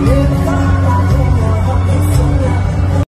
Live